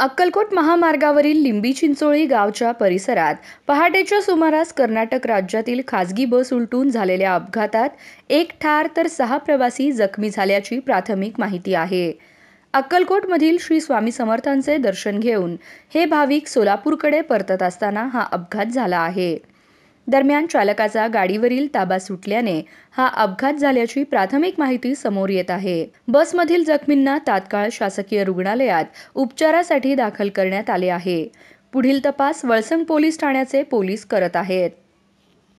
अक्कलकोट महामार्गावरील लिंबी चिंचोळी गावच्या परिसरात पहाटेच्या सुमारास कर्नाटक राज्यातील खासगी बस उलटून झालेल्या अपघातात एक ठार तर सहा प्रवासी जखमी झाल्याची प्राथमिक माहिती आहे. अक्कलकोटमधील श्री स्वामी समर्थांचे दर्शन घेऊन हे भाविक सोलापूरकडे परतत असताना हा अपघात झाला आहे. दरम्यान चालकाचा गाडीवरील ताबा सुटल्याने हा अपघात झाल्याची प्राथमिक माहिती समोर येत आहे. बसमधील जखमींना तात्काळ शासकीय रुग्णालयात उपचारासाठी दाखल करण्यात आले आहे. पुढील तपास वळसंग पोलीस ठाण्याचे पोलीस करत आहेत.